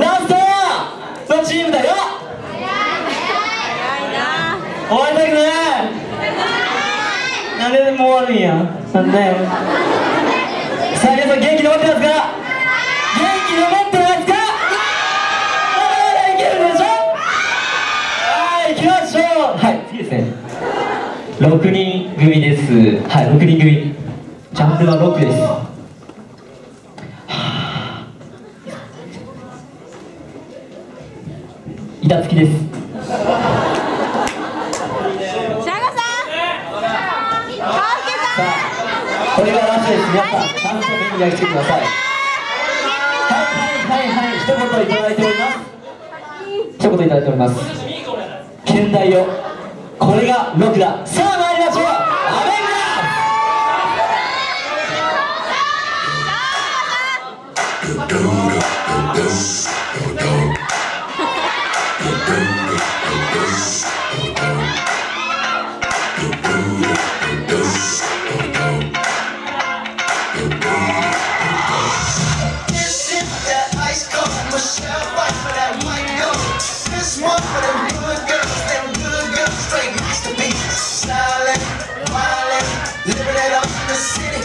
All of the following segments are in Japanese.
ラストのチームだよ!終わりたくないなんでもう終わるんや。なんだよ。さあ皆さん元気に残ってますか?元気に残ってますか?いけるでしょ?はい行きましょう!はい次ですね。6人組です。はい6人組。ジャンルはロックですはあ板付きです。シャガさん。これがラストです。皆さん。ちゃんと目に焼き付けてくださいはいはいはいはい一言いただいております。一言いただいております。現代よこれがロックだ。さあ city.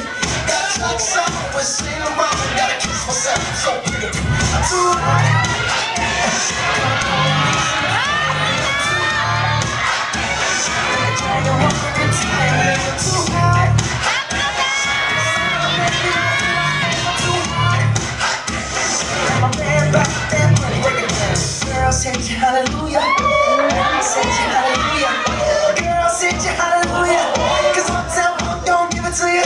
Got chunks on with Saint Laurent. Gotta kiss myself, so pretty. I'm too hot. Too hot. Girl, send you hallelujah. Girl, send you hallelujah. Girl, send you hallelujah. 职业